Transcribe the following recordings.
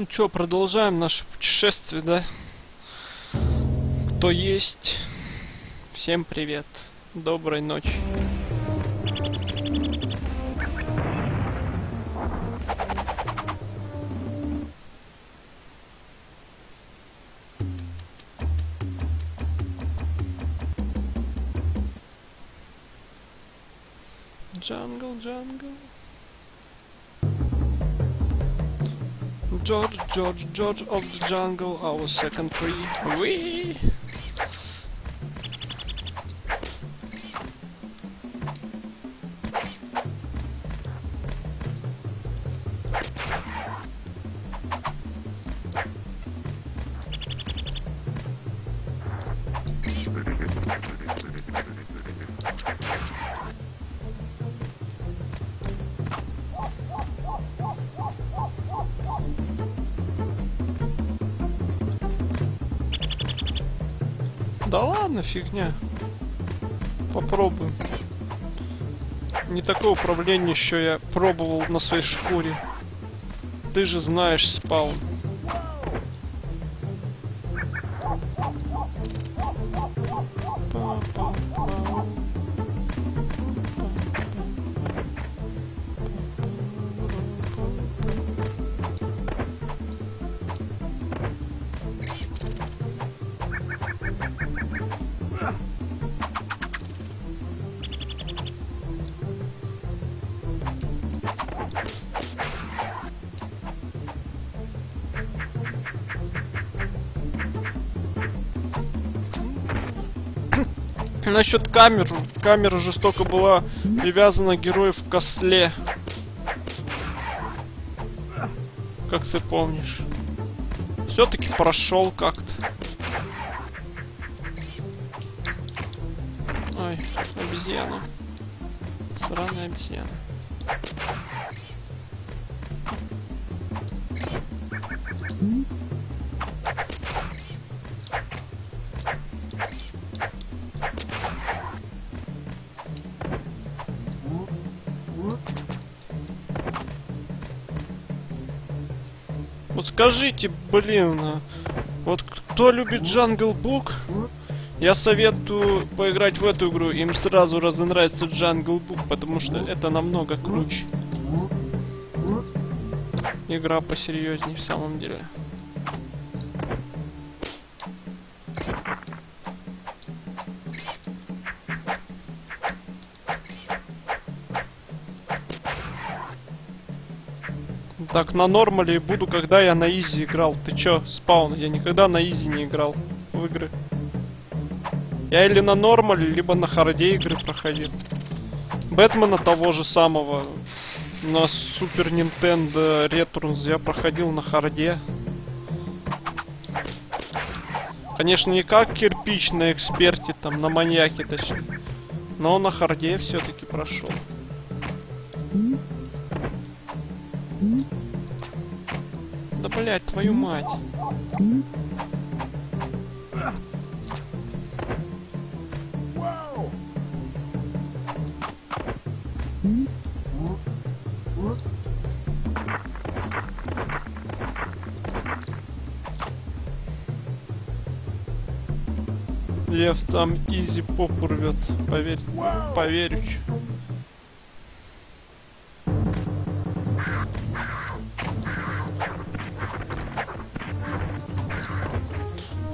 Ну чё, продолжаем наше путешествие, да? Кто есть? Всем привет. Доброй ночи. George, George, George of the jungle, our second tree. Wee! Фигня. Попробуем. Не такое управление еще я пробовал на своей шкуре. Ты же знаешь спаун. Насчет камер. Камера жестоко была привязана к герою в косле. Как ты помнишь. Все-таки прошел как-то. Ой, обезьяна. Сраная обезьяна. Скажите, блин, а, вот кто любит Jungle Book, я советую поиграть в эту игру, им сразу разонравится Jungle Book, потому что это намного круче. Игра посерьезней в самом деле. Так, на нормале буду, когда я на easy играл. Ты чё, спаун? Я никогда на easy не играл в игры. Я или на нормале, либо на харде игры проходил. Бэтмена того же самого на Super Nintendo Returns я проходил на харде. Конечно, не как кирпич на эксперте, там, на маньяке точнее. Но на харде все-таки прошел. Да блять, твою мать. Лев там изи попу рвет, поверь, поверю.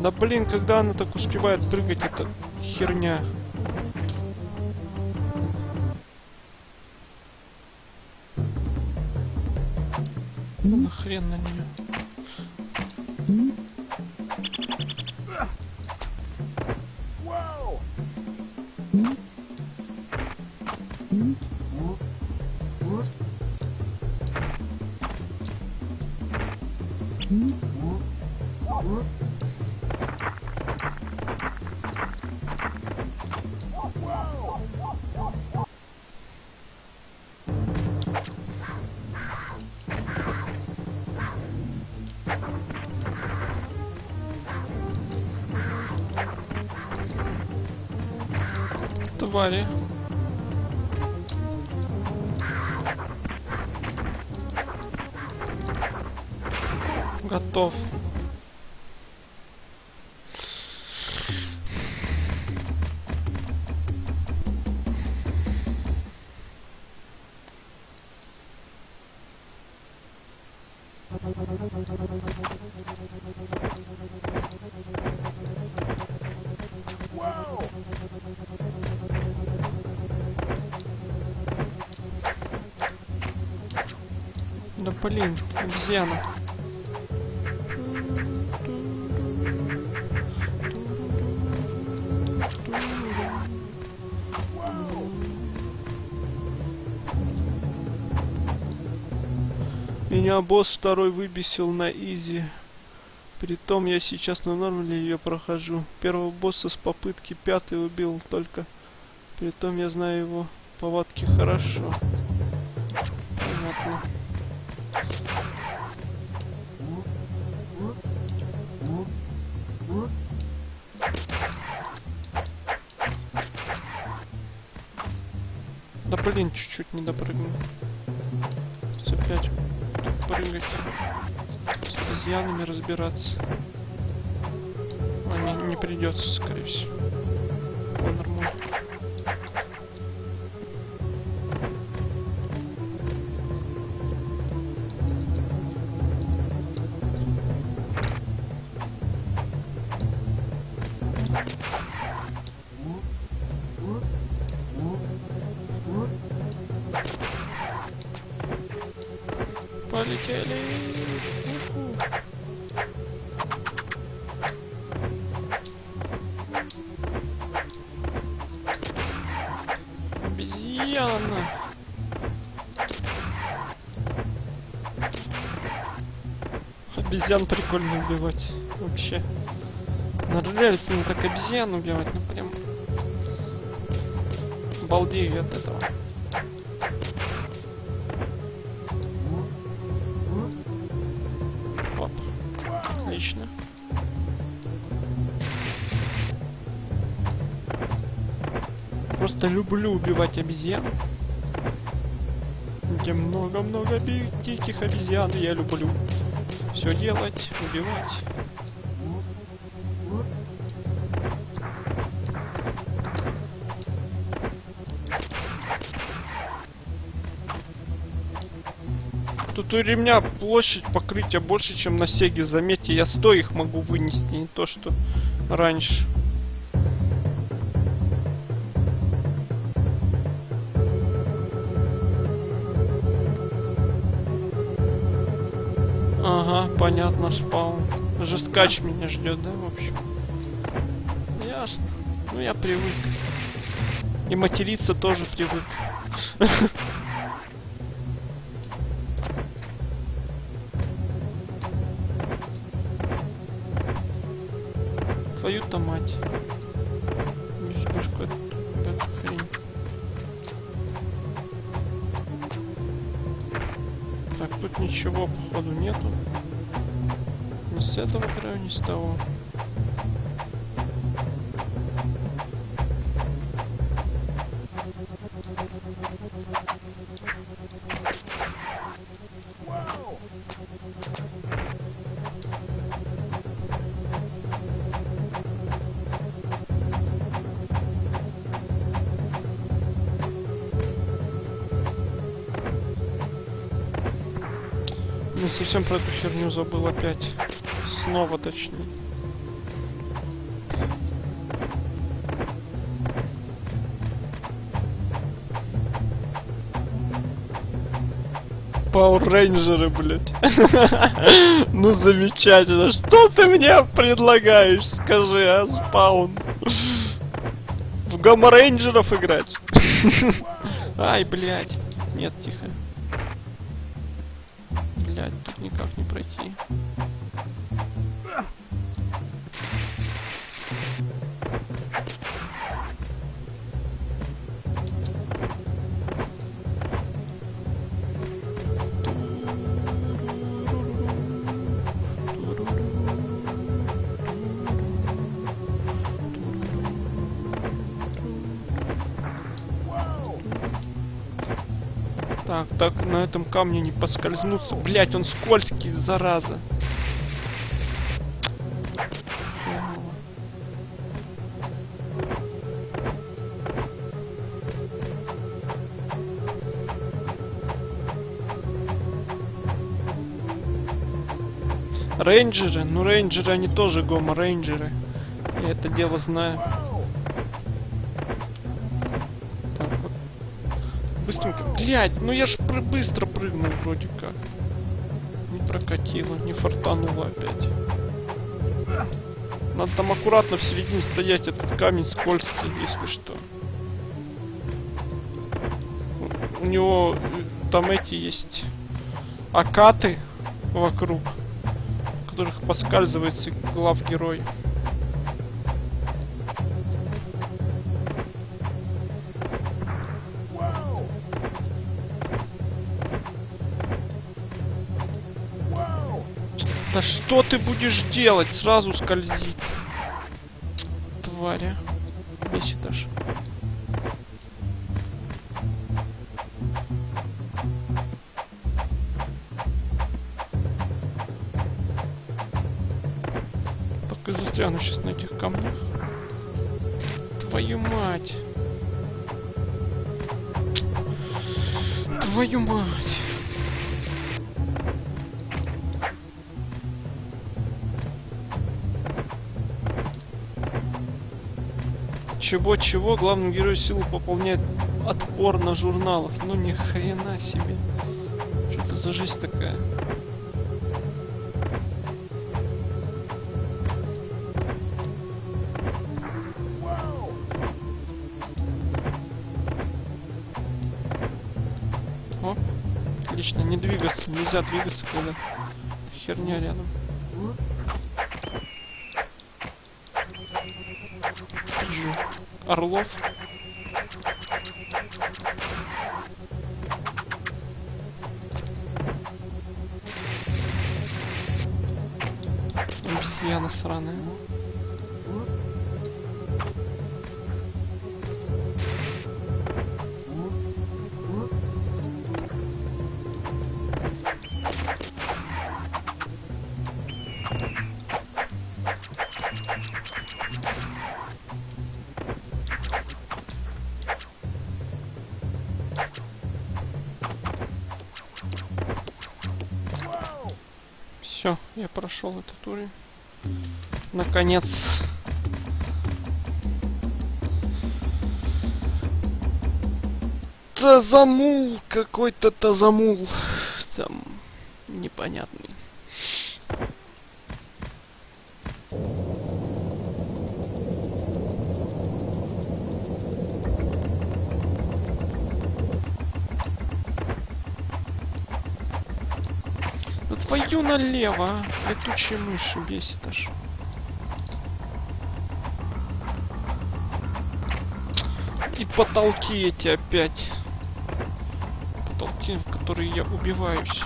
Да блин, когда она так успевает прыгать, это херня. Ну нахрен на нее. Твари. Блин, обезьяна. Меня босс второй выбесил на изи. Притом я сейчас на нормале ее прохожу. Первого босса с попытки пятый убил только. Притом я знаю его повадки хорошо. Чуть-чуть не допрыгнул. Сейчас опять прыгать. С обезьянами разбираться. А, не, не придется, скорее всего. Нормально. Обезьян прикольно убивать. Вообще. Нравится мне так обезьян убивать, ну прям. Балдею от этого. Оп. Отлично. Просто люблю убивать обезьян. Где много-много диких обезьян, я люблю. Все делать, убивать. Тут у ремня площадь покрытия больше, чем на Сеге. Заметьте, я 100 их могу вынести, не то что раньше. Понятно, спаун. Жесткач меня ждет, да, в общем? Ясно. Ну, я привык. И материться тоже привык. Твою-то мать. С этого края, ни с того. Ну, совсем про эту херню забыл опять. Снова точнее. Пауэр-рейнджеры, блядь. Ну, замечательно. Что ты мне предлагаешь, скажи, а, спаун? В гамма-рейнджеров играть? Ай, блядь. этом камне не поскользнуться. Блять, он скользкий, зараза. Рейнджеры? Ну, рейнджеры, они тоже гомо-рейнджеры. Я это дело знаю. Так, вот. Быстренько. Блять, ну я ж быстро прыгнул вроде как. Не прокатило, не фартануло опять. Надо там аккуратно в середине стоять, этот камень скользкий, если что. У- У него э, там эти есть акаты вокруг, в которых поскальзывается глав герой. Да что ты будешь делать? Сразу скользи. Тваря. Бесит аж. Так и застряну сейчас на этих камнях. Твою мать. Твою мать. Чего-чего, главный герой силу пополняет отпор на журналов. Ну ни хрена себе. Что это за жизнь такая? О, отлично, не двигаться, нельзя двигаться, когда херня рядом. Вижу орлов. Обезьяна сраная. Прошел этот уровень. Наконец. Тазамул какой-то тазамул. Летучие мыши бесит аж. И потолки эти опять. Потолки, в которые я убиваюсь.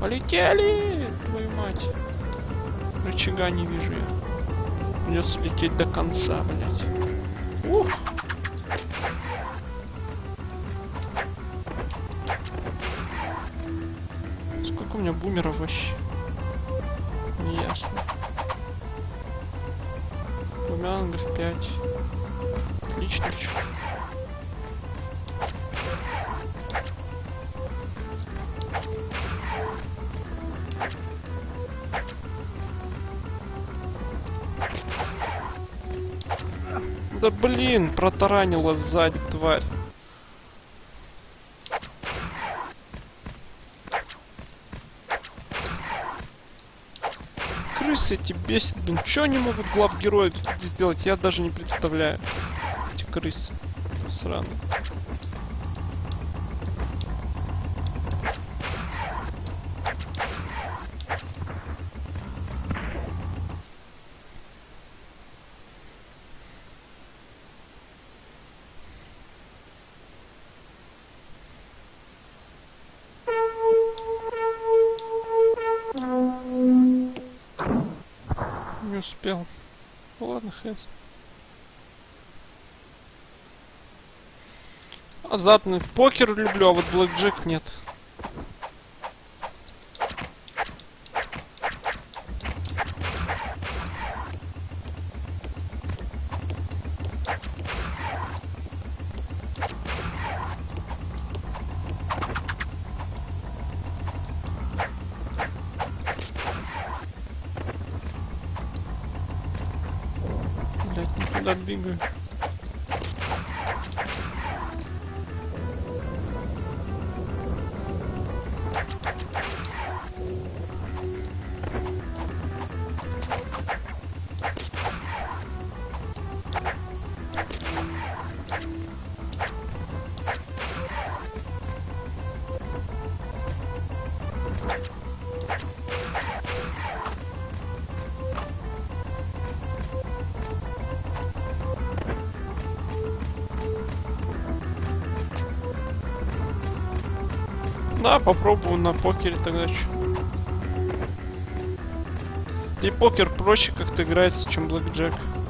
Полетели! Твою мать. Рычага не вижу я. Придется лететь до конца, блядь. Ух! Сколько у меня бумеров вообще? Бумерангов 5. Отлично. Да блин, протаранила сзади тварь. Крысы эти бесит, блин. Что они могут глав героя сделать? Я даже не представляю. Эти крысы. Сраные. Ладно, хрен. с ним. Азартный покер люблю, а вот блэкджек нет. Попробую на покере тогда что. И покер проще как-то играется, чем блэкджек. Прыгай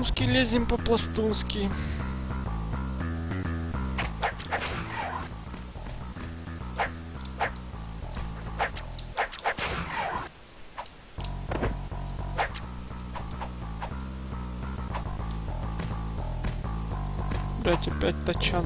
По-пластунски лезем по-пластунски. Блять, опять тачан.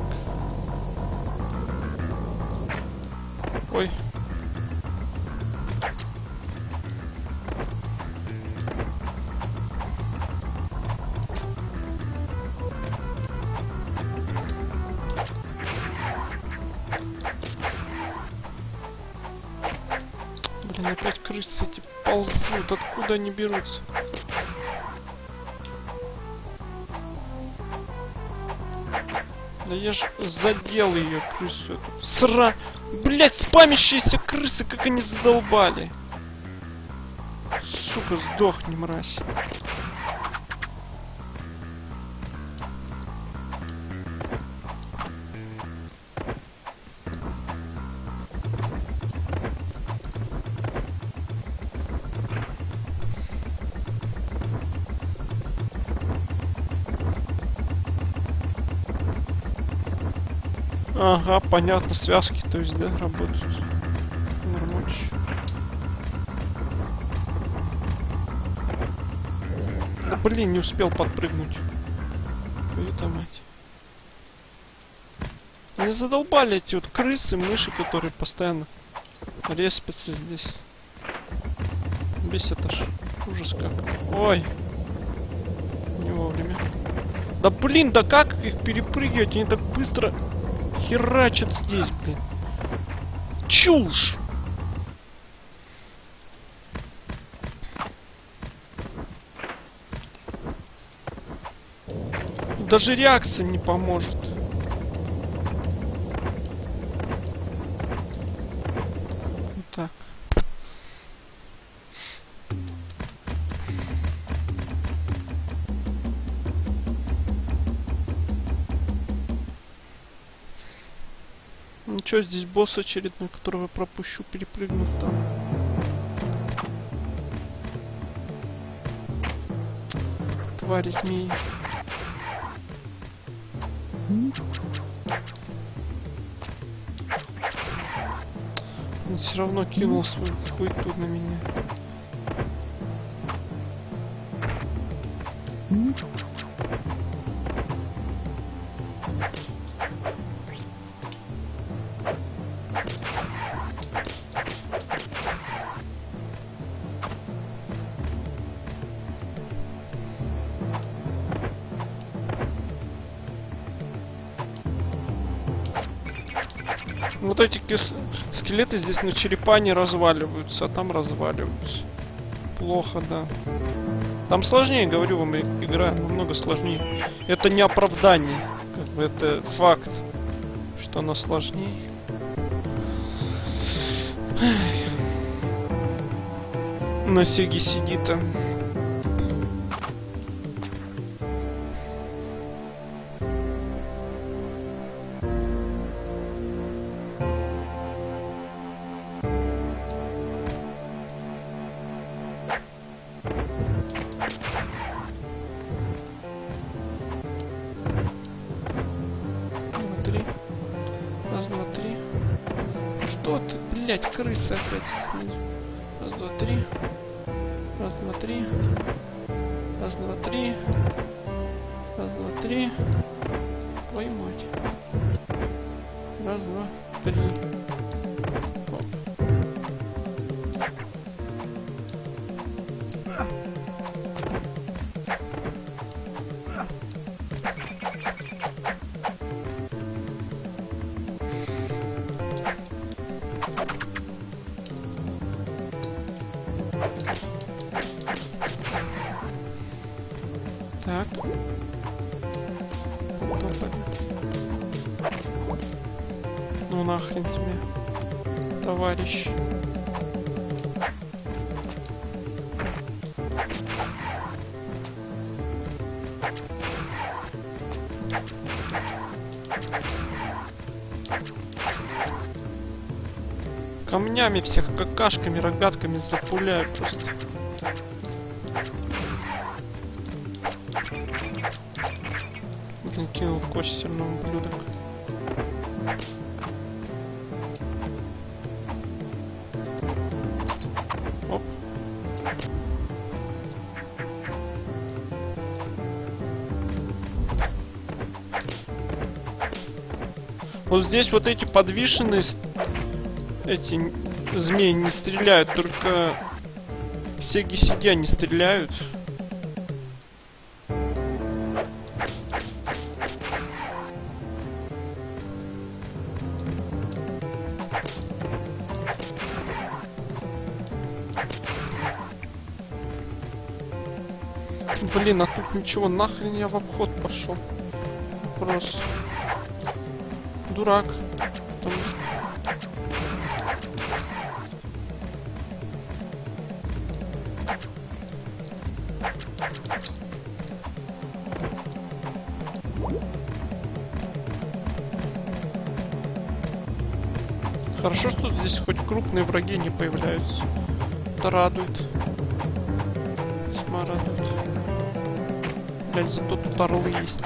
Откуда они берутся? Да я ж задел ее крысу эту. Сра... Блять, спамящиеся крысы, как они задолбали. Сука, сдохни, мразь. Ага, понятно, связки, то есть, да, работают. Нормально. Да блин, не успел подпрыгнуть. Твою-то мать. Они задолбали эти вот крысы, мыши, которые постоянно респятся здесь. Бесит аж. Ужас как. Ой. Не вовремя. Да блин, да как их перепрыгивать? Они так быстро херачат здесь, блин. Чушь! Даже реакция не поможет. Ничего, здесь босс очередной, которого пропущу, перепрыгнув там. Твари змеи. Он все равно кинул свой хуйту на меня. Эти скелеты здесь на черепа не разваливаются, а там разваливаются. Плохо, да. Там сложнее, говорю вам, игра намного сложнее. Это не оправдание, как бы это факт, что она сложнее. На Сеге сидит там. Ну нахрен тебе, товарищ. Камнями всех, какашками, рогатками запуляю просто. Блин, кинул кость все равно ублюдок. Вот здесь вот эти подвешенные эти змеи не стреляют, только все гисидя не стреляют. Блин, а тут ничего, нахрен я в обход пошел. Вопрос. Дурак. Хорошо, что здесь хоть крупные враги не появляются. Это радует. Весьма радует. Блять, зато тут орлы есть.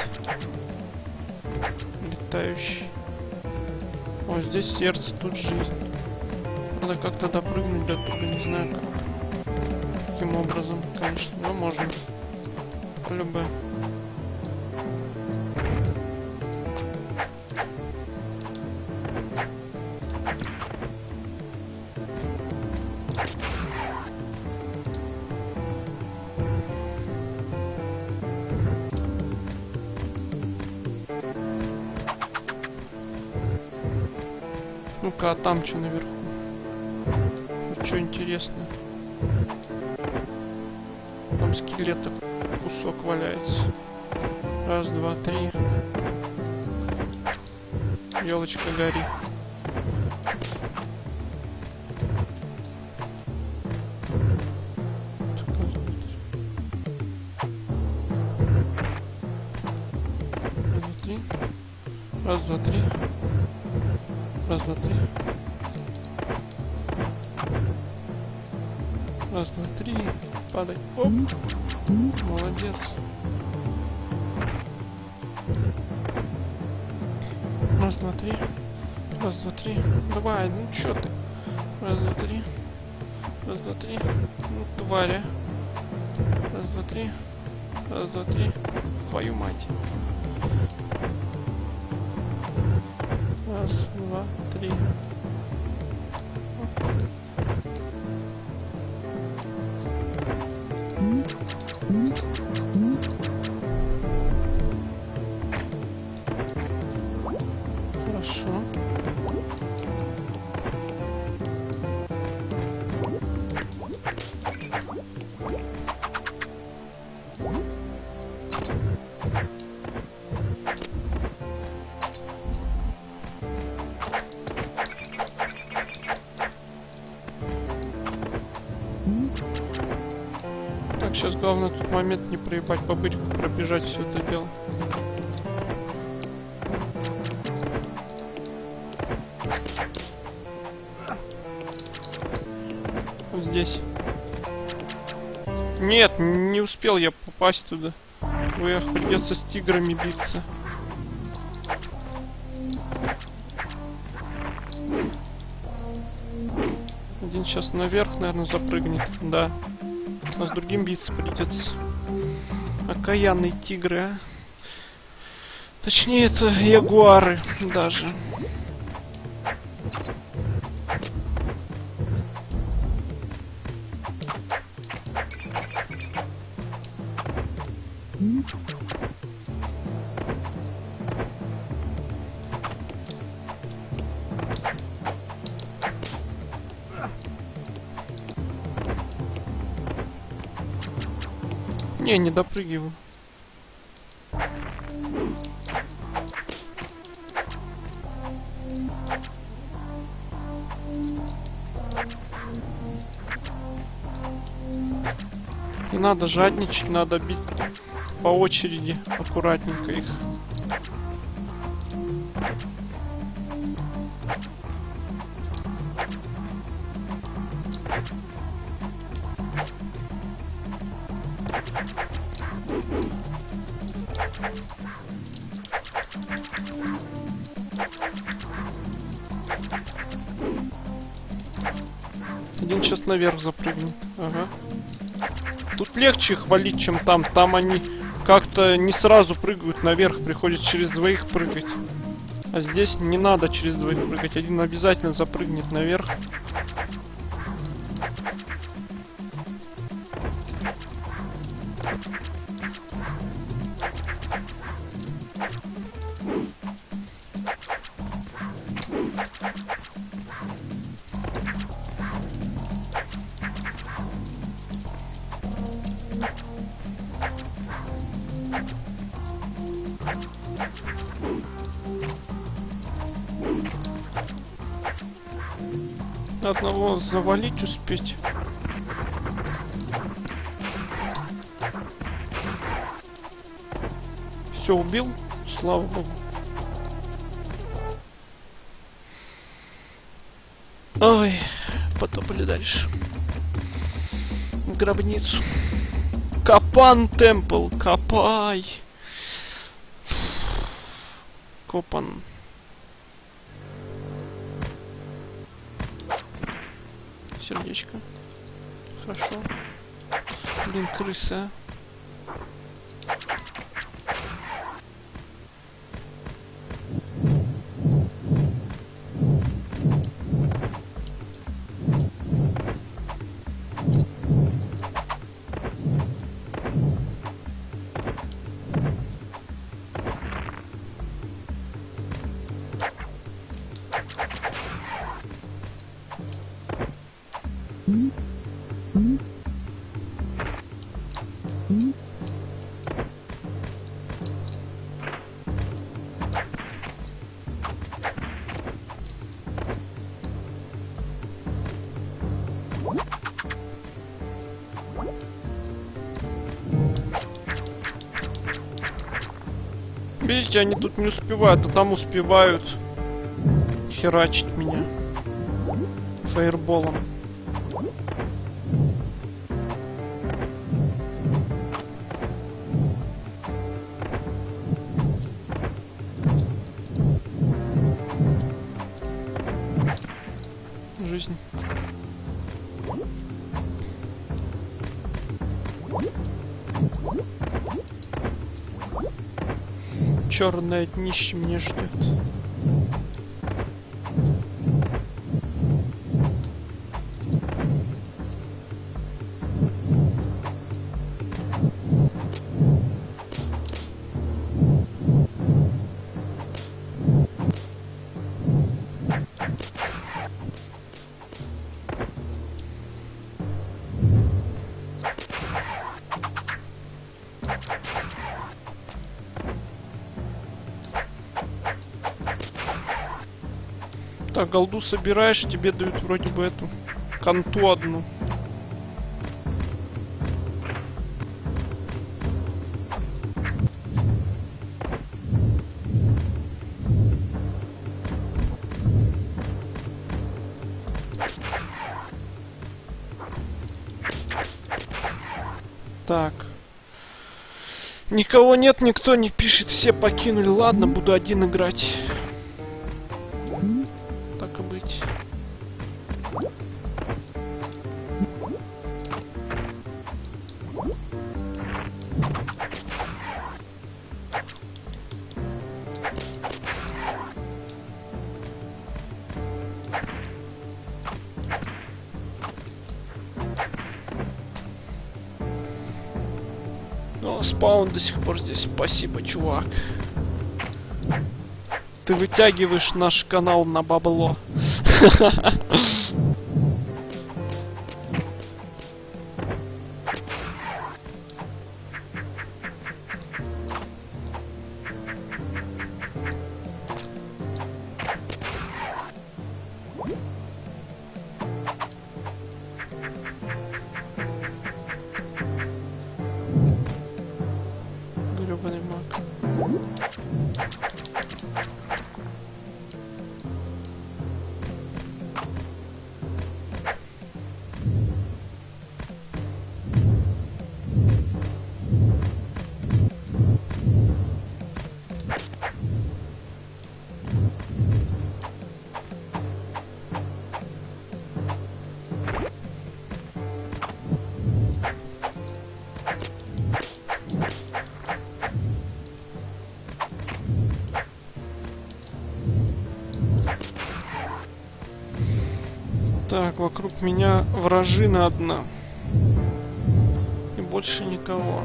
Летающие. Здесь сердце, тут жизнь. Надо как-то допрыгнуть до туда, не знаю как. Каким образом, конечно, но можно. Любэ. А там что наверху? Что интересно? Там скелета кусок валяется. Раз, два, три. Елочка гори. Раз, два, три. Раз, два, три. Раз, два, три. Падай. Оп. Молодец. Раз, два, три. Раз, два, три. Давай, ну чё ты? Раз, два, три. Раз, два, три. Ну, тваря. Раз, два, три. Раз, два, три. Твою мать. Раз, момент не проебать, по бычку пробежать все это дело. Здесь. Нет, не успел я попасть туда. Ой, придется с тиграми биться. Один сейчас наверх, наверное, запрыгнет. Да. А с другим биться придется. Окаянные тигры, а. Точнее, это ягуары даже. Не, не допрыгиваю. Не надо жадничать, надо бить по очереди, аккуратненько их. Один сейчас наверх запрыгнет. Ага. Тут легче их валить, чем там. Там они как-то не сразу прыгают наверх, приходится через двоих прыгать. А здесь не надо через двоих прыгать. Один обязательно запрыгнет наверх. Завалить успеть. Все убил, слава богу. Ой, потопали дальше. В гробницу. Капан Темпл, копай. Копан. Блин, Видите, они тут не успевают, а там успевают херачить меня фаерболом. Жизнь. Черное днище меня ждет. Так, голду собираешь, тебе дают вроде бы эту конту одну. Так. Никого нет, никто не пишет, все покинули. Ладно, буду один играть. До сих пор здесь. Спасибо, чувак. Ты вытягиваешь наш канал на бабло. Так, вокруг меня вражина одна. И больше никого.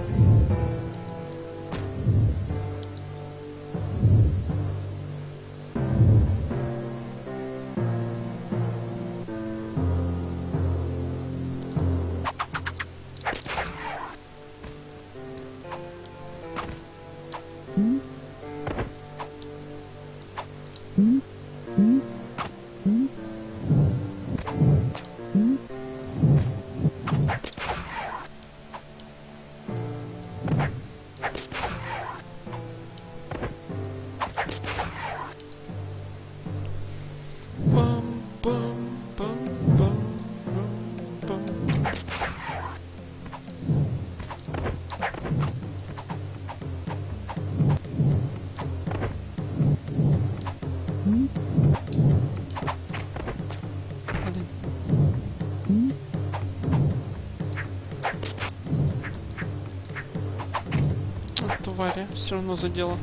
Все равно задело.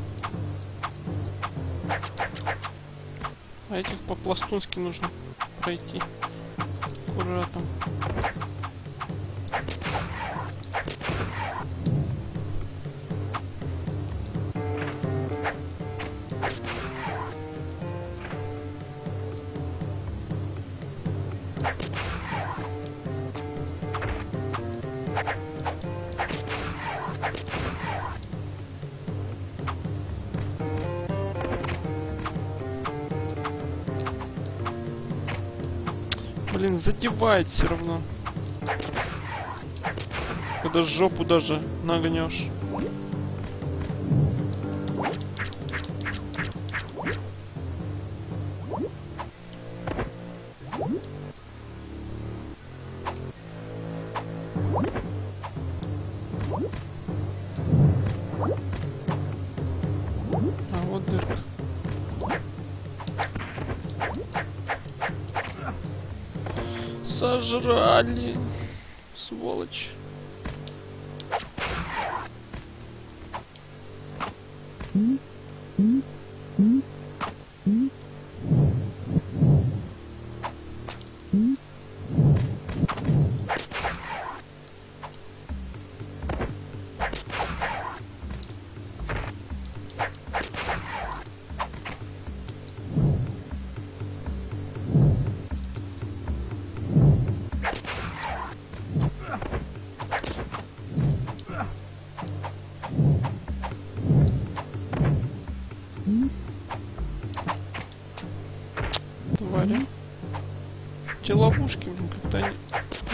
А этих по-пластунски нужно пройти. Задевает все равно. Когда жопу даже нагнешь.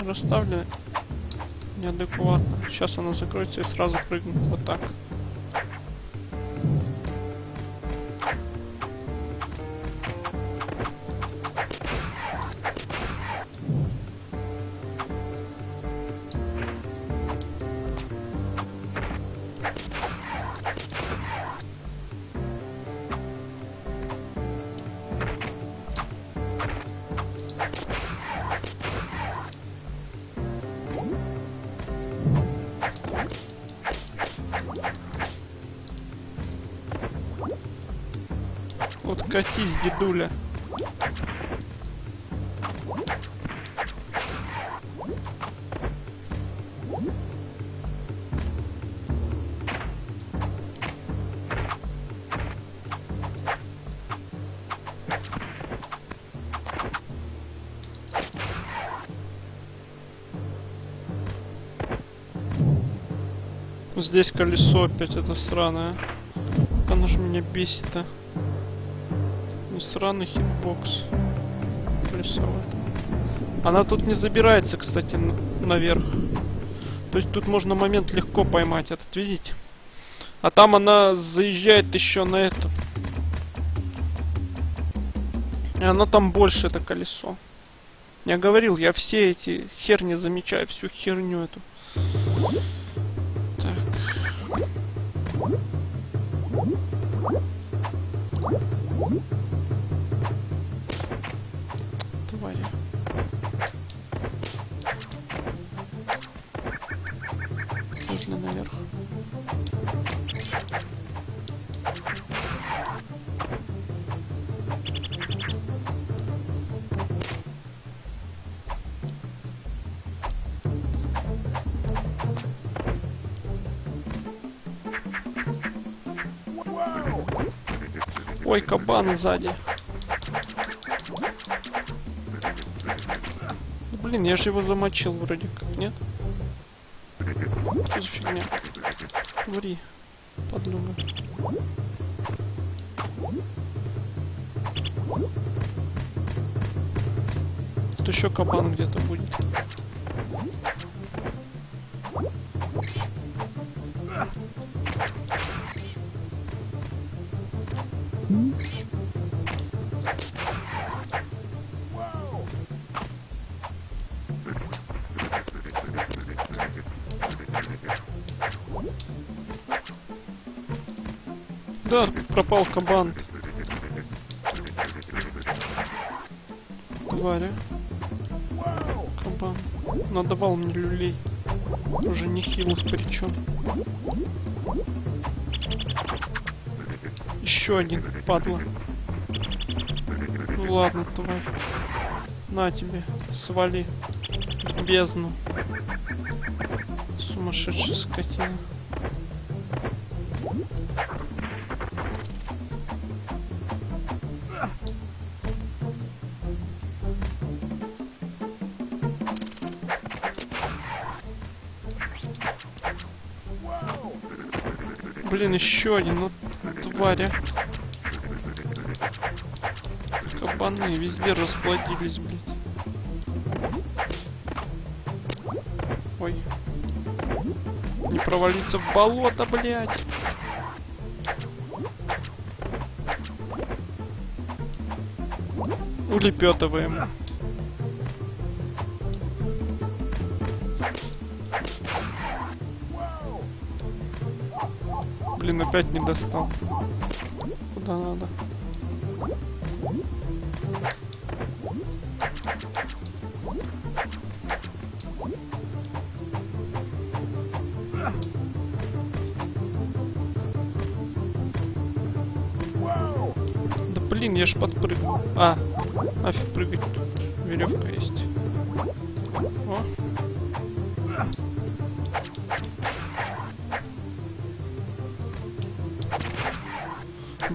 Расставлены неадекватно. Сейчас она закроется и сразу прыгнет вот так. дедуля. Здесь колесо опять это странное. Оно же меня бесит, а. Сраный хитбокс. Этом. Она тут не забирается, кстати, наверх. То есть тут можно момент легко поймать, этот видите? А там она заезжает еще на это. И она там больше, это колесо. Я говорил, я все эти херни замечаю, всю херню эту. Кабан сзади. Блин, я же его замочил вроде как, нет? Что за фигня? Ври, подлюга. Тут еще кабан где-то будет. Да, пропал кабан. Тваря. Кабан. Надавал мне люлей. Уже нехилых причем. Еще один, падла. Ну ладно, тварь. На тебе, свали. в Бездну. Сумасшедшая скотина. Блин, еще один, ну тваря. Кабаны везде расплодились, блядь. Ой. Не провалиться в болото, блядь. Улепетываем. Блин, опять не достал.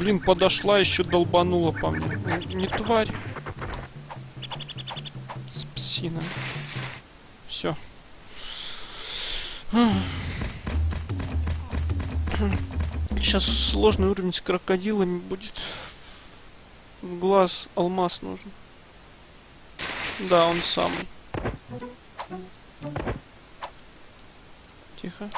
Блин, подошла, еще долбанула по мне. Ну, Не тварь. С псиной. Все. Сейчас сложный уровень с крокодилами будет. В глаз алмаз нужен. Да, он самый. Тихо.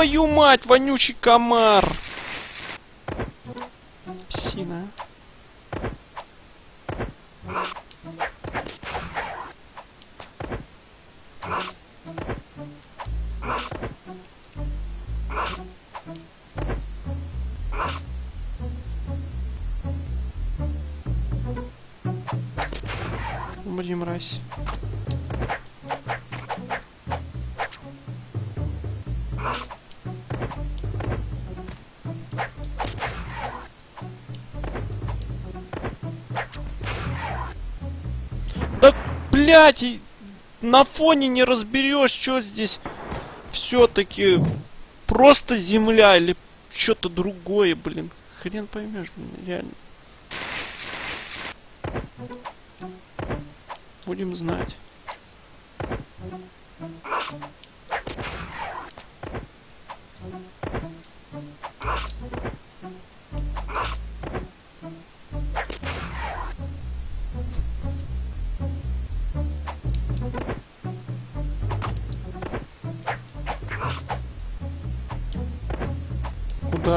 Твою мать, вонючий комар! Блядь! на фоне не разберешь, что здесь все-таки просто земля или что-то другое, блин. Хрен поймешь, блин, реально. Будем знать.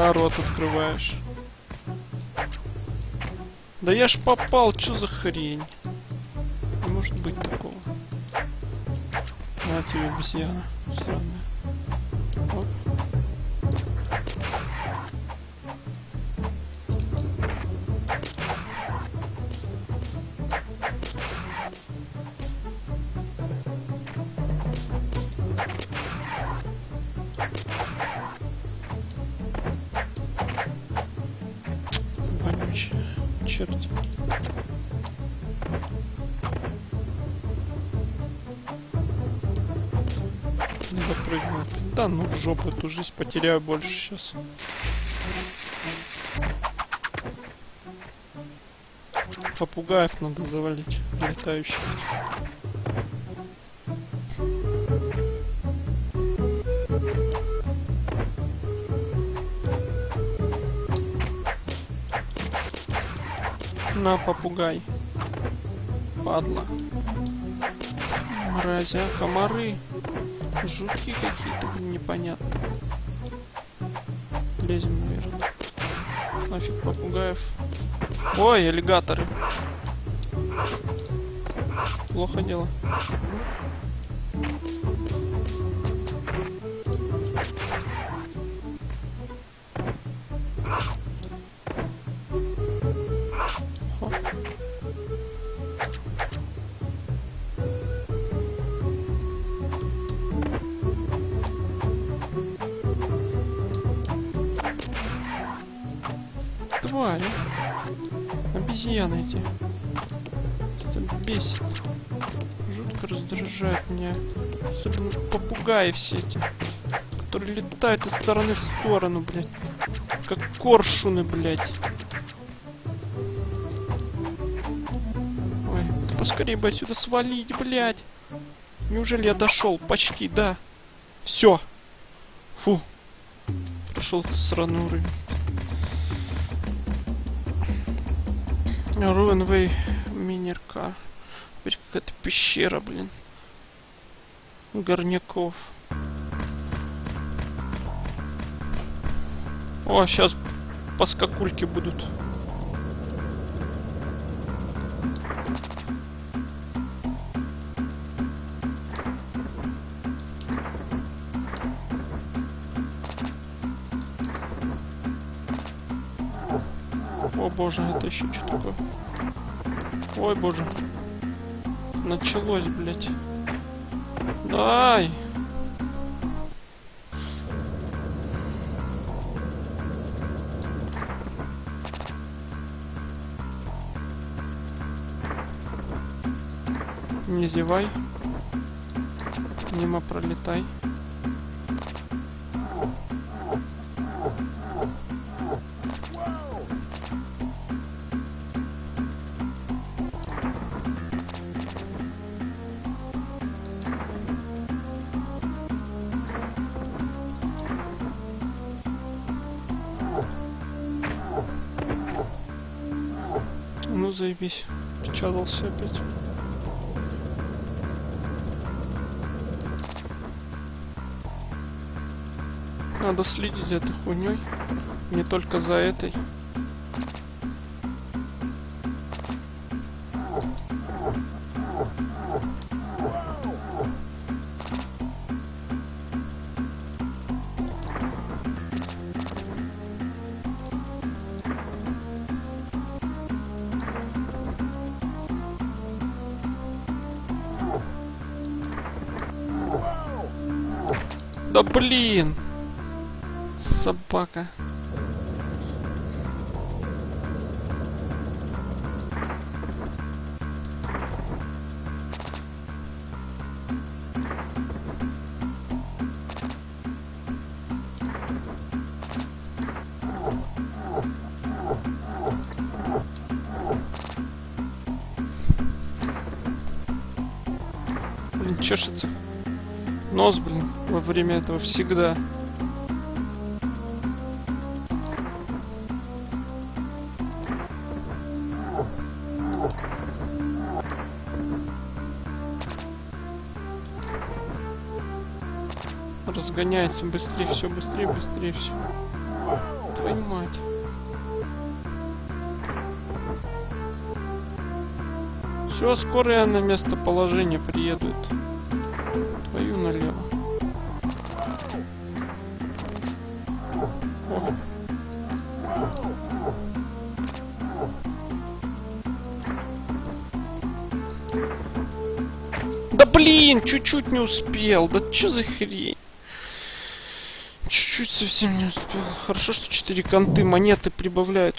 Куда рот открываешь? Да я ж попал, что за хрень? Не может быть такого. На тебе обезьяна. Сраная. Жизнь потеряю больше сейчас. Попугаев надо завалить, летающих. На, попугай. Падла. Мразя, комары. Жуки какие-то, непонятные. Лезем, наверное. Нафиг попугаев. Ой, аллигаторы. Плохо дело. Обезьяны эти. Это бесит. Жутко раздражает меня. Особенно попугаи все эти. Которые летают из стороны в сторону, блядь. Как коршуны, блядь. Ой, поскорее бы отсюда свалить, блядь. Неужели я дошел? Почти, да. Все. Фу. Прошел этот сраный уровень. Руинвей Минерка. Теперь какая-то пещера, блин. Горняков. О, сейчас поскакульки будут. Боже, это еще что такое? Ой боже. Началось, блядь. Дай! Не зевай. Мимо пролетай. Заебись. Печатался опять. Надо следить за этой хуйней. Не только за этой. Блин! Собака. Время этого всегда. Разгоняется быстрее, все быстрее, быстрее, все. Твою мать. Все, скоро я на местоположение приеду. Чуть-чуть не успел. Да что за хрень? Чуть-чуть совсем не успел. Хорошо, что 4 конты монеты прибавляют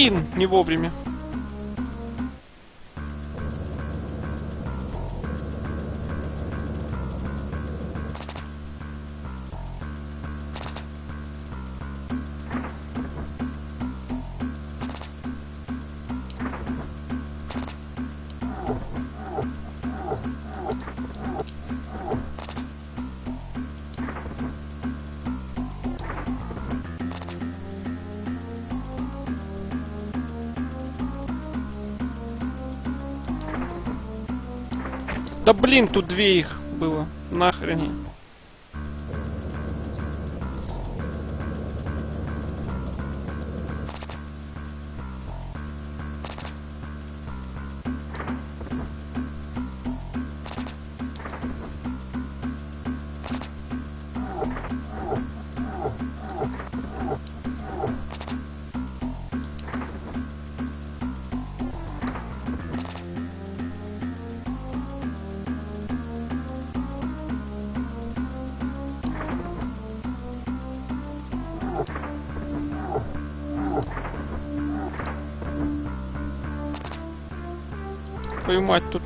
блин, не вовремя. Да блин, тут две их было. Нахрен.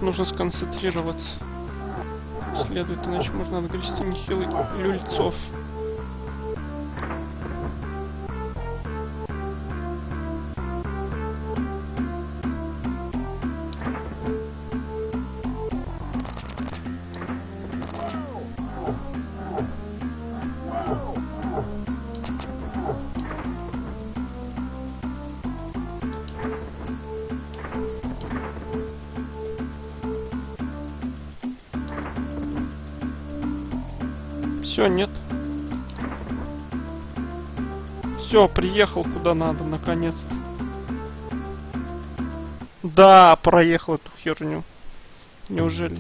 Нужно сконцентрироваться. Следует, иначе можно отгрести нехилый люльцов. Все, приехал куда надо, наконец-то. Да, проехал эту херню. Неужели?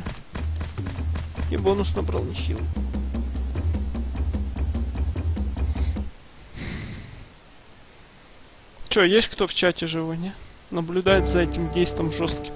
И бонус набрал нехилый. Че, есть кто в чате живой, не? Наблюдает за этим действом жестким.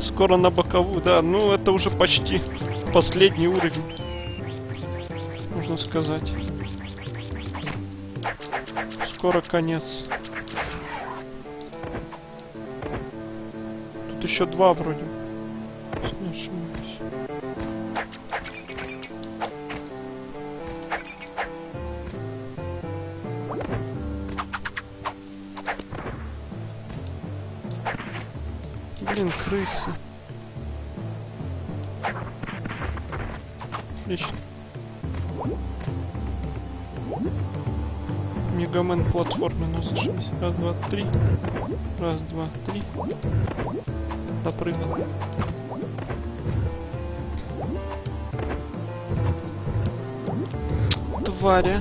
Скоро на боковую, да. Ну, это уже почти последний уровень. Можно сказать. Скоро конец. Тут еще два вроде. Если крысы. Отлично. Мегамен платформе, ну зашибись. Раз, два, три. Раз, два, три. Допрыгал. Тваря.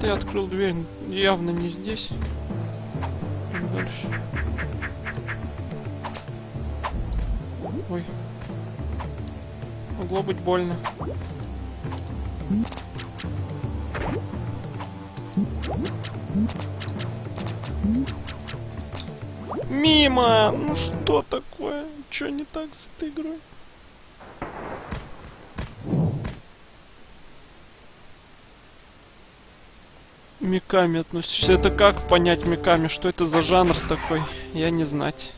Где-то я открыл дверь, явно не здесь. Дальше. Ой. Могло быть больно. Мимо! Ну что такое? Чё не так с этой игрой? Миками относишься. Это как понять Миками? Что это за жанр такой? Я не знать.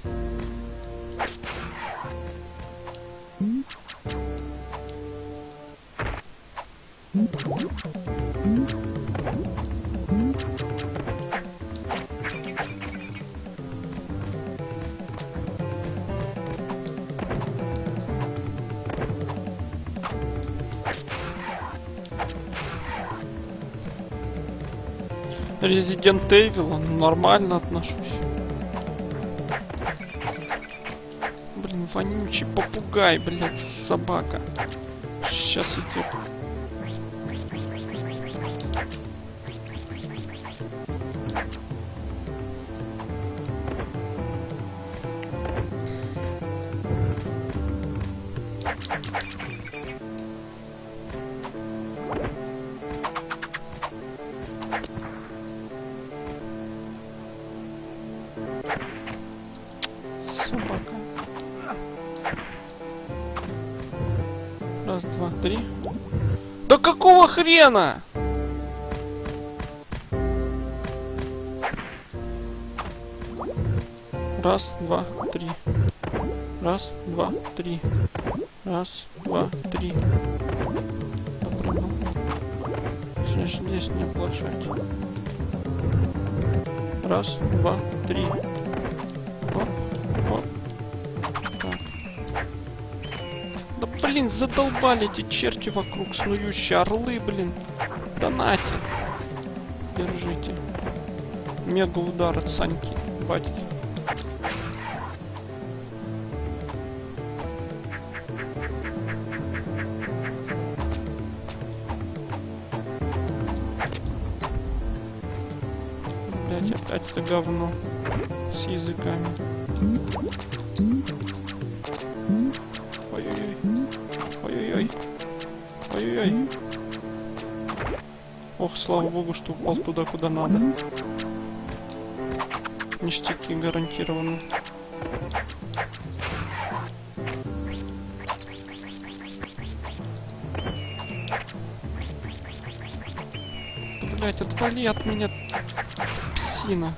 Resident Evil, нормально отношусь. Блин, вонючий попугай, блядь, собака. Сейчас идет. Хрена? Раз, два, три. Раз, два, три. Раз, два, три. Допрыгнул. Сейчас здесь не оплошать. Раз, два, три. Задолбали эти черти вокруг, снующие орлы, блин. Донати. Держите. Мега удар от Саньки, батьки. Туда, куда надо. Ништяки гарантированно. Блять, отвали от меня, псина.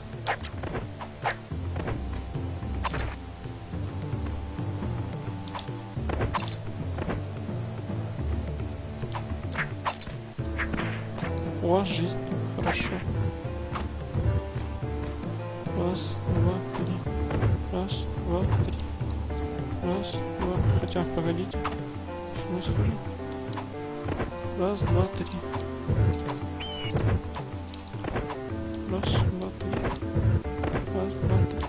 два, три. Раз, два. Хотя, погодите. Что скажу? Раз, два, три. Раз, два, три. Раз, два, три.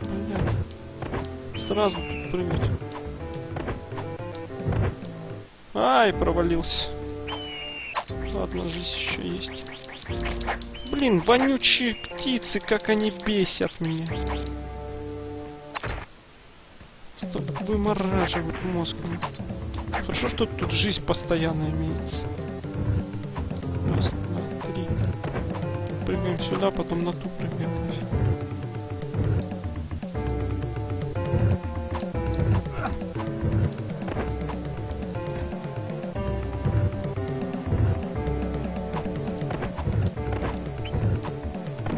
Понятно. Сразу тут прыгать. Ай, провалился. Ладно, жизнь еще есть. Блин, вонючие птицы, как они бесят меня. Что вымораживают мозг. Хорошо, что тут жизнь постоянно имеется. Раз, два, три. Прыгаем сюда, потом на ту прыгаем.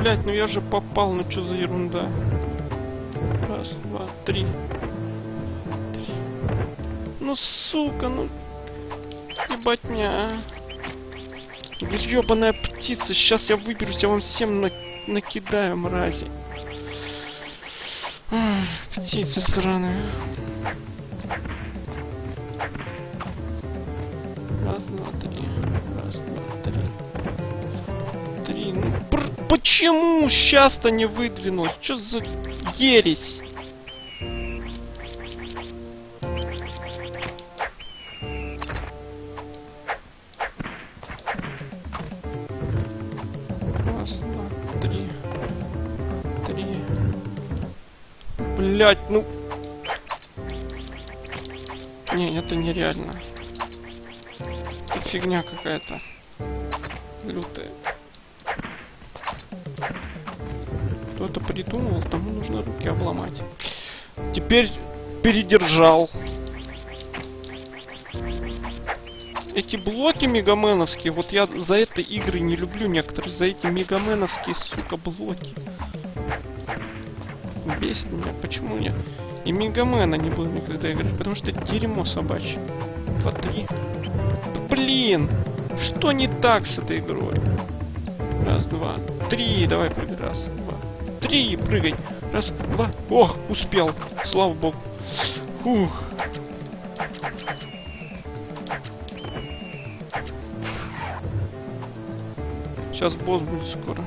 Блять, ну я же попал, ну что за ерунда? Раз, два. Три. Ну сука, ну ебатня. Гребаная птица, сейчас я выберусь, я вам всем на- накидаю, мрази. Птица сраная. Раз, два, три. Раз, два, три. Три. Ну, почему сейчас-то не выдвинулось? Что за ересь? Фигня какая-то. Лютая. Кто это придумал, тому нужно руки обломать. Теперь передержал. Эти блоки мегаменовские, вот я за это игры не люблю некоторые, за эти мегаменовские, сука, блоки. Бесит меня, почему я и Мегамена не буду никогда играть, потому что дерьмо собачье. Два, три. Да блин! Что не так с этой игрой? Раз, два, три, давай прыгай. Раз, два, три, прыгай. Раз, два. Ох, успел. Слава богу. Фух. Сейчас босс будет скоро.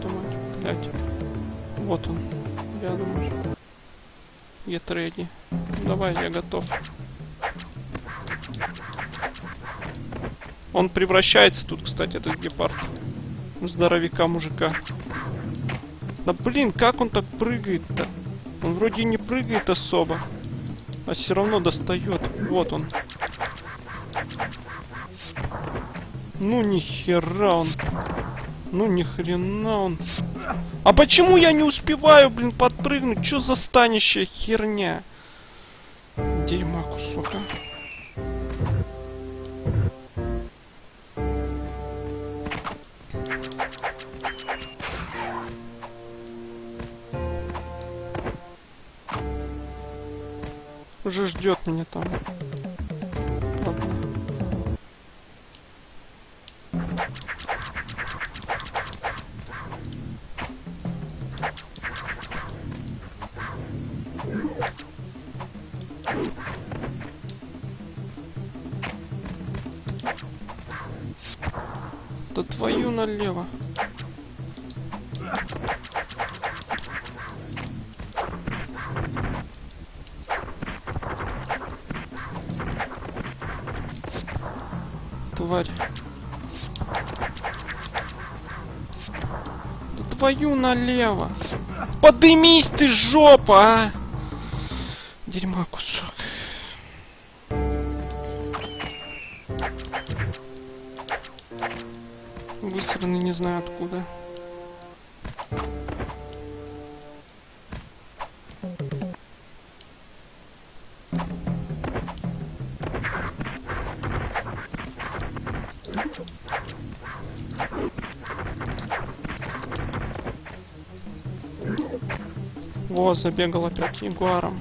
Думаю, блядь. Вот он. Рядом уже. Get ready. Давай, я готов. Он превращается тут, кстати, этот гепард. В здоровяка мужика. Да блин, как он так прыгает-то? Он вроде не прыгает особо. А все равно достает. Вот он. Ну ни хера он. Ну ни хрена он. А почему я не успеваю, блин, подпрыгнуть? Что за станищая херня? Дерьма кусок, а. Уже ждет меня там. Налево. Подымись ты, жопа, а! Дерьма кусок. Высранный не знаю откуда. Забегал опять ягуаром.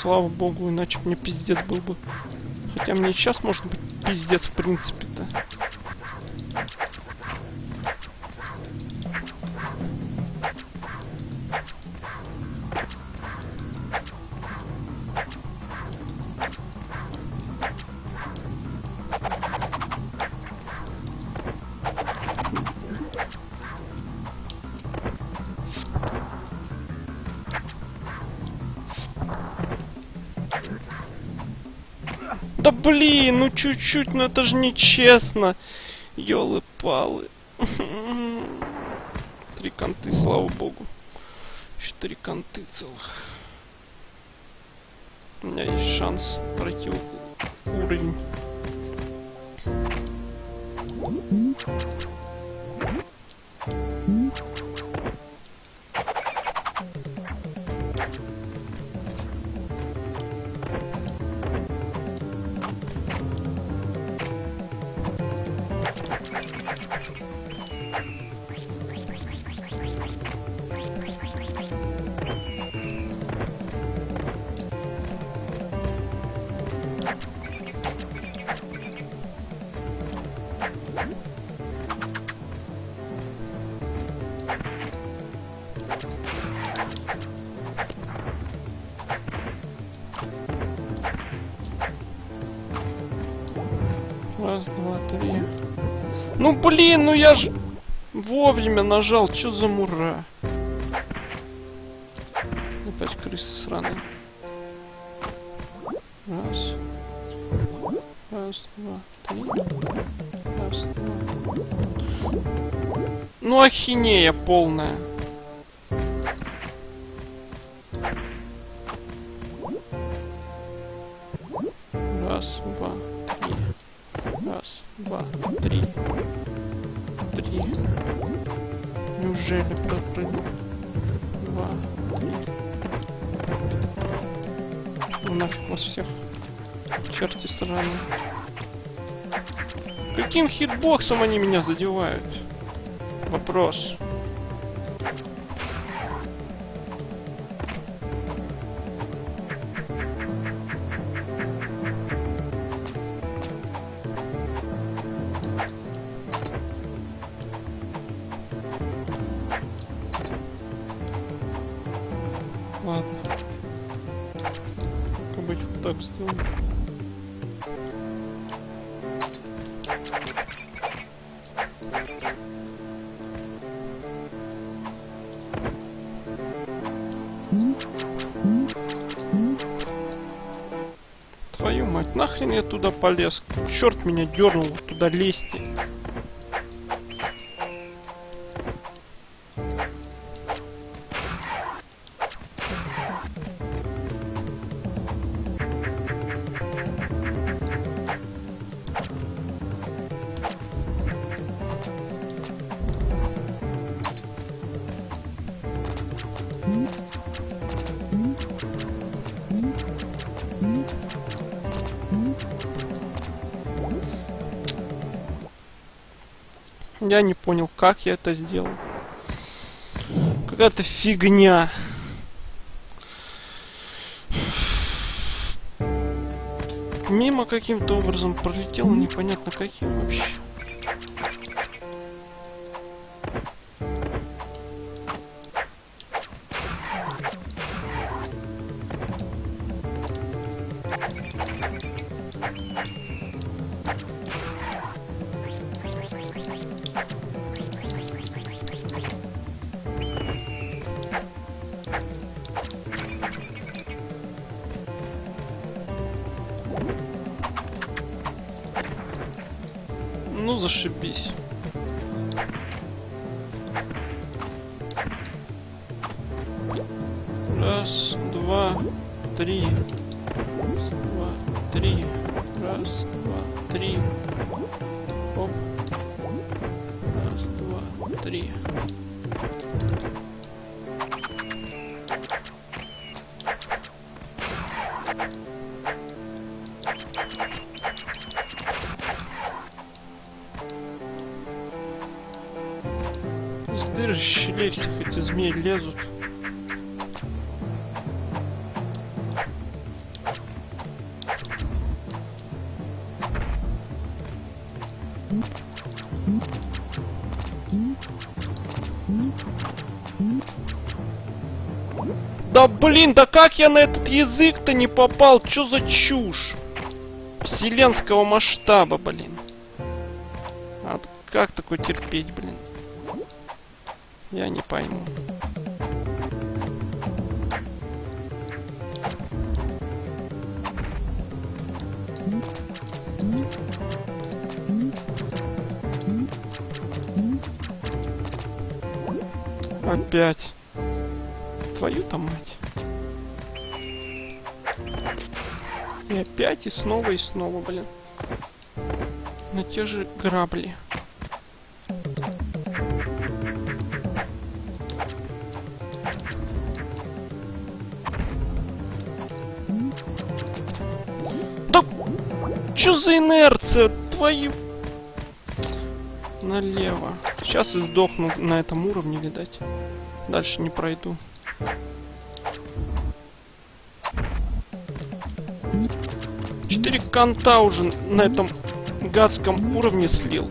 Слава богу, иначе мне пиздец был бы. Хотя мне сейчас может быть пиздец в принципе-то. Блин, ну чуть-чуть, ну это же нечестно. Ёлы-палы. Три конты, слава богу. Четыре конты целых. У меня есть шанс пройти уровень. Блин, ну я ж вовремя нажал, чё за мура? Опять крысы сраные. Раз. Раз, два, три. Раз, два. Ну ахинея полная. Хитбоксом они меня задевают? Вопрос. Туда полез? Черт меня дернул туда лезть. Я не понял, как я это сделал. Какая-то фигня. Мимо каким-то образом пролетел, непонятно каким вообще. Да блин, да как я на этот язык-то не попал? Чё за чушь? Вселенского масштаба, блин. А как такое терпеть, блин? Я не пойму. Опять. 5 и снова и снова, блин. На те же грабли. Да чё за инерция? твою? Налево. Сейчас и сдохну на этом уровне, видать. Дальше не пройду. Четыре конта уже на этом гадском уровне слил.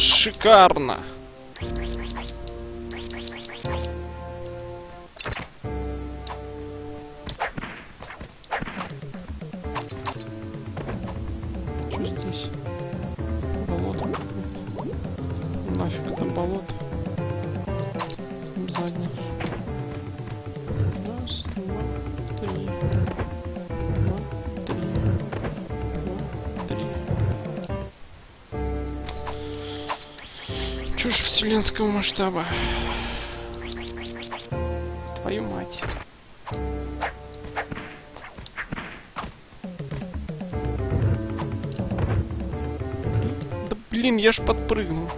Шикарно. Масштаба. Твою мать. Да блин, я ж подпрыгнул.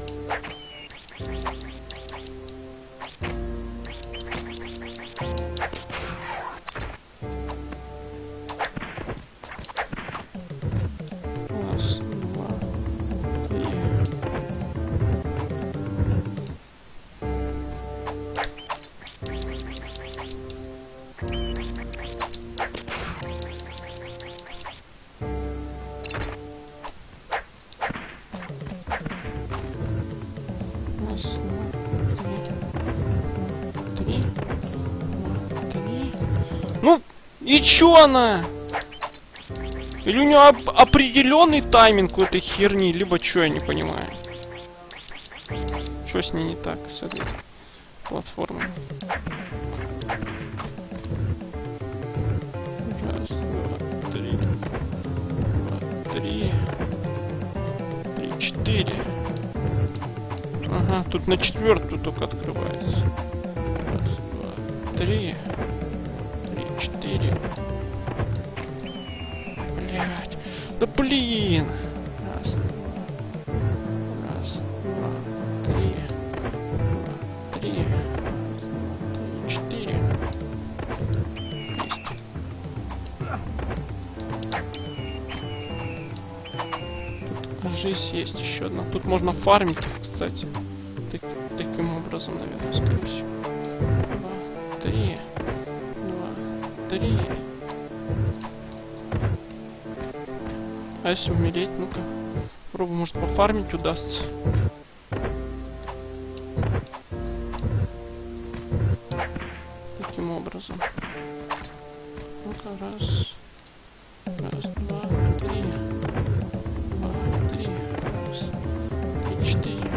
Чё она? Или у нее определенный тайминг у этой херни, либо чё, я не понимаю. Что с ней не так, с этой платформой? Раз, два, три. Два, три. Три, четыре. Ага, тут на четвертую только открывается. Раз, два. Три, Да блин. Раз. Раз, два, три. Три. Три, четыре. Есть. Тут жизнь есть еще одна. Тут можно фармить кстати. Так- таким образом, наверное, скорее всего. А если умереть, ну-ка. Пробую, может пофармить удастся. Таким образом. Ну-ка, раз. Раз, два, три. Два, три. Раз, три, четыре.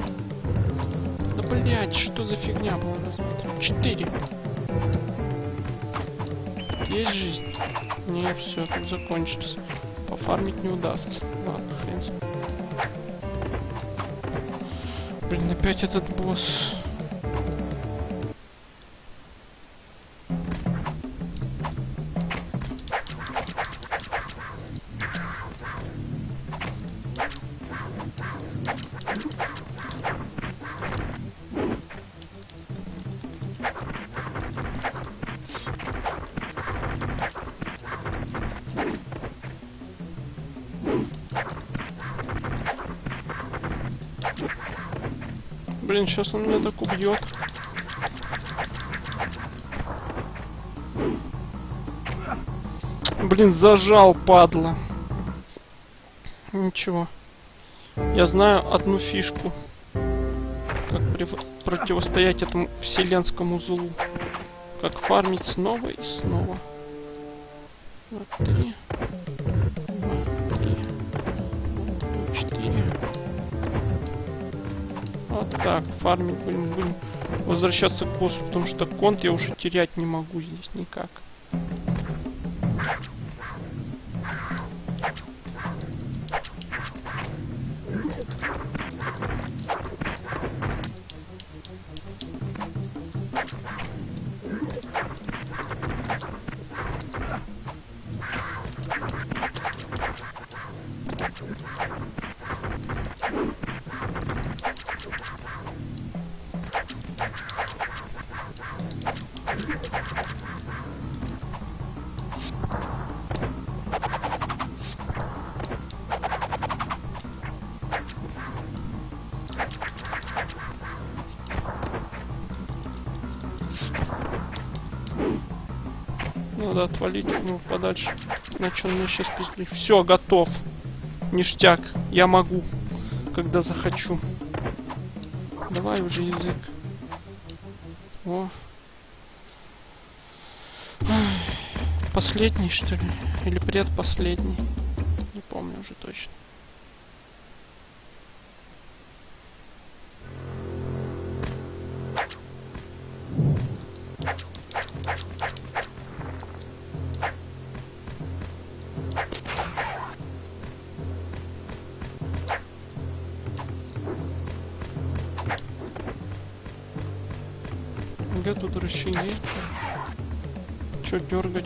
Да блять, что за фигня была? Раз, четыре. Есть жизнь? Не, все, тут закончится. Пофармить не удастся. Ладно, хрен. Блин, опять этот босс. Блин, сейчас он меня так убьет. Блин, зажал, падла. Ничего. Я знаю одну фишку. Как противостоять этому вселенскому злу. Как фармить снова и снова. Вот три. Фармить будем, будем возвращаться к боссу, потому что конт я уже терять не могу здесь никак. Надо отвалить от него подальше. Иначе он меня сейчас пиздит. Все, готов. Ништяк. Я могу. Когда захочу. Давай уже язык. О. Последний, что ли? Или предпоследний?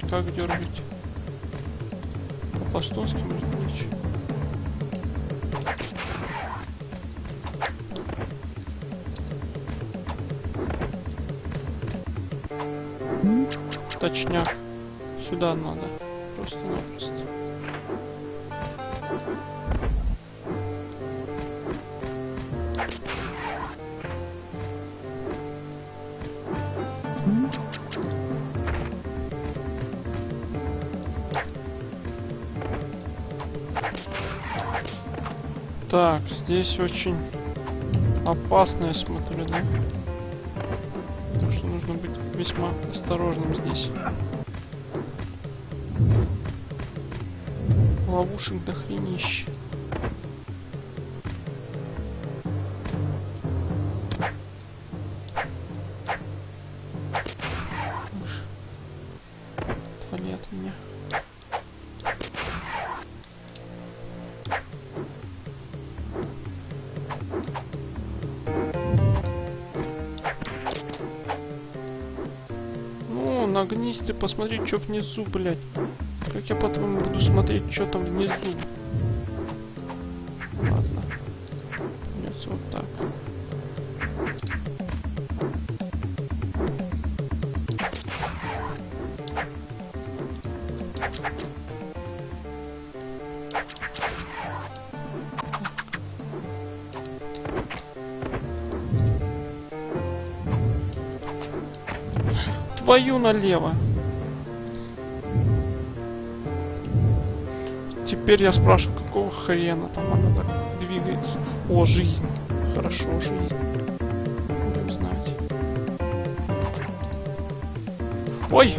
Дергать, как здесь очень опасно, я смотрю, да? Так что нужно быть весьма осторожным здесь. Ловушек до хренища. Посмотри, что внизу, блядь. Как я по-твоему буду смотреть, что там внизу? Ладно. Придется вот так. Твою налево. Теперь я спрашиваю, какого хрена там она так двигается? О, жизнь. Хорошо, жизнь. Будем знать. Ой!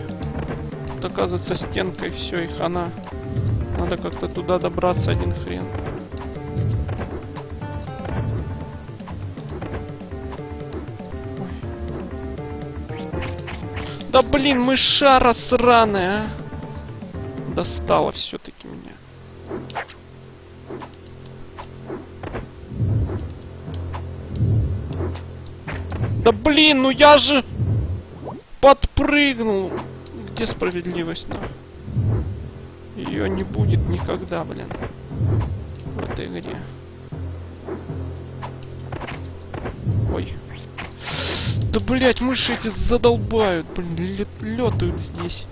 Тут оказывается стенка и все, и хана. Надо как-то туда добраться, один хрен. Да блин, мышара сраная, а! Достала все-таки Да блин, ну я же подпрыгнул. Где справедливость, на? Ее не будет никогда, блин. В этой игре. Ой. Да блять, мыши эти задолбают, блин, летают здесь.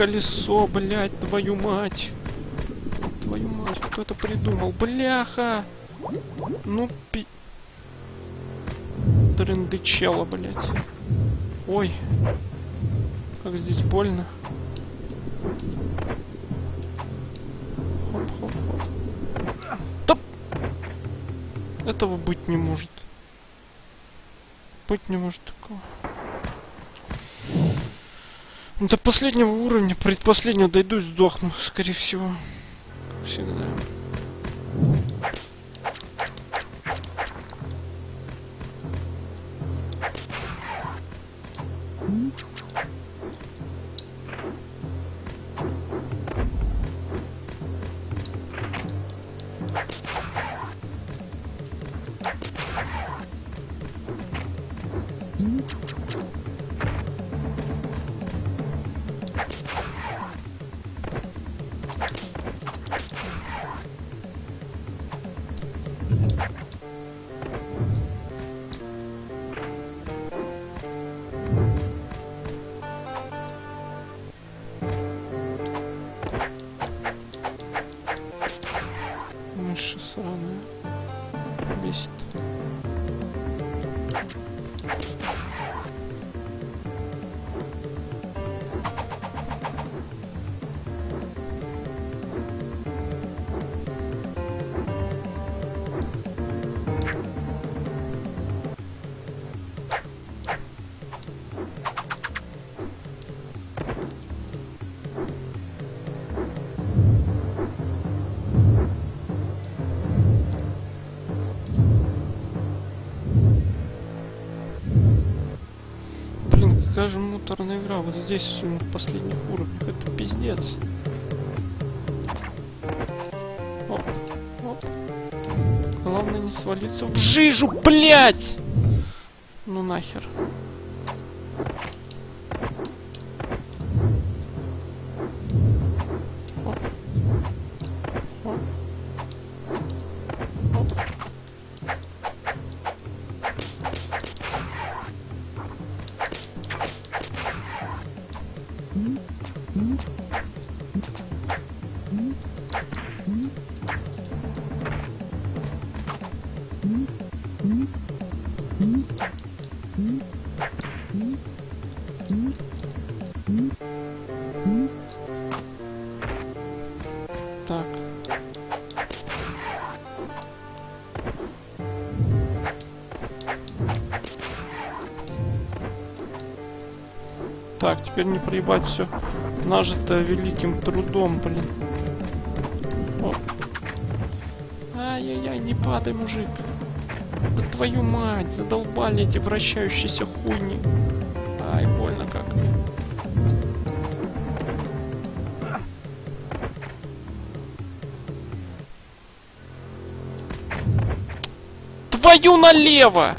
Колесо, блядь, твою мать. Твою мать, кто это придумал? Бляха! Ну, пи... Трындычело, блядь. Ой. Как здесь больно. Хоп, хоп, хоп. Да... Этого быть не может. Быть не может такого. Ну, До последнего уровня, предпоследнего дойду и сдохну, скорее всего. Всегда. Муторная игра. Вот здесь на последних уровнях. Это пиздец. Оп, оп. Главное не свалиться в жижу, блять! Теперь не проебать все нажито великим трудом, блин. Ай-яй-яй, не падай, мужик. Да твою мать, задолбали эти вращающиеся хуйни. Ай, больно как. Твою налево!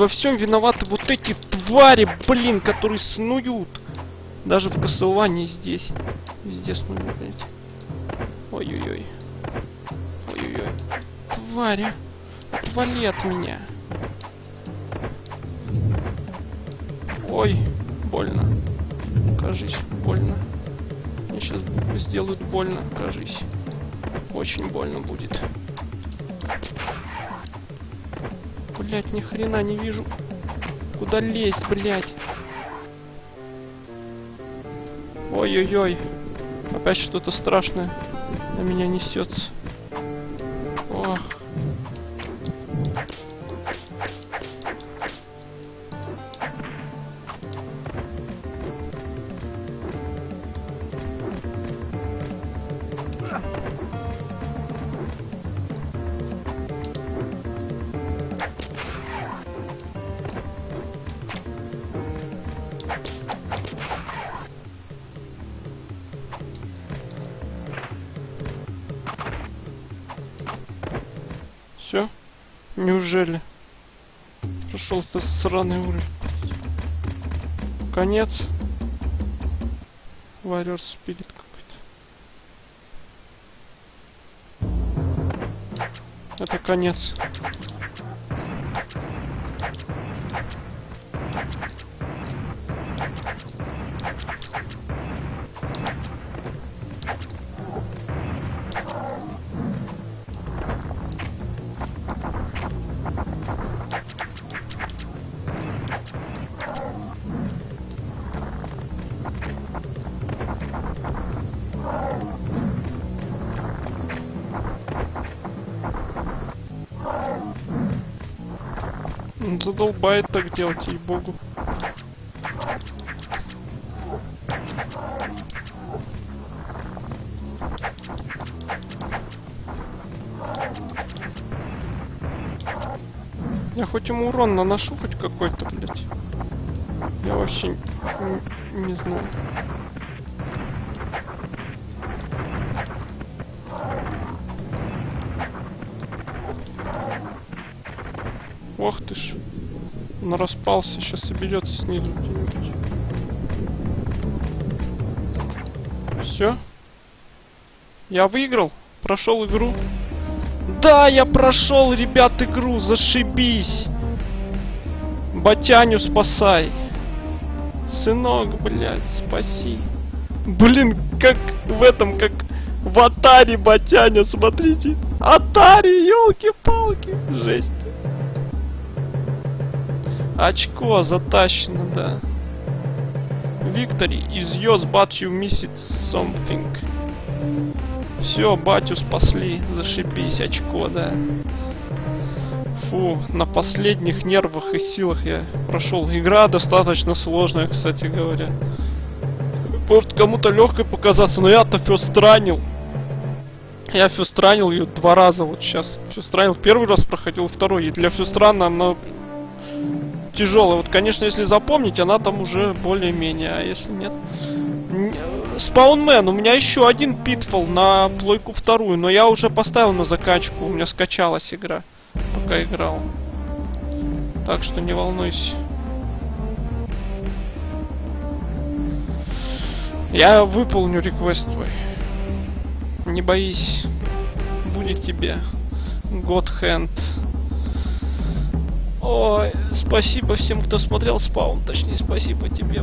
Во всем виноваты вот эти твари, блин, которые снуют. Даже в Кастлвании здесь. Везде снуют, блядь. Ой-ой-ой. Ой-ой-ой. Твари. Отвали от меня. Ой, больно. Кажись, больно. Мне сейчас сделают больно, кажись. Очень больно будет. Блять, ни хрена не вижу. Куда лезть, блять? Ой-ой-ой. Опять что-то страшное на меня несется. Неужели? Прошел этот сраный уровень. Конец. Warrior Spirit какой-то. Это конец. Задолбает так делать, ей-богу. Я хоть ему урон наношу хоть какой-то, блядь. Я вообще н- не знаю. Распался, сейчас соберется снизу. Все? Я выиграл? Прошел игру? Да, я прошел, ребят, игру, зашибись. Батяню спасай. Сынок, блядь, спаси. Блин, как в этом, как в Атаре Батяня, смотрите. Атари, елки-палки, жесть. Очко затащено, да. Victory is yours, but you something. Все, батю спасли, зашибись, очко, да. Фу, на последних нервах и силах я прошел. Игра достаточно сложная, кстати говоря. Может кому-то легкой показаться, но я-то фестранил. Я фестранил ее два раза вот сейчас. Фестранил первый раз проходил, второй. И для фестрана она тяжелая. Вот, конечно, если запомнить, она там уже более-менее, а если нет... Спаунмен, у меня еще один питфол на плойку вторую, но я уже поставил на закачку, у меня скачалась игра, пока играл. Так что не волнуйся. Я выполню реквест твой. Не боись. Будет тебе. God Hand. Ой, спасибо всем, кто смотрел спаун. Точнее, спасибо тебе.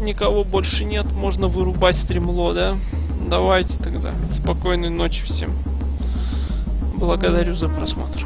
Никого больше нет. Можно вырубать стримло, да? Давайте тогда. Спокойной ночи всем. Благодарю за просмотр.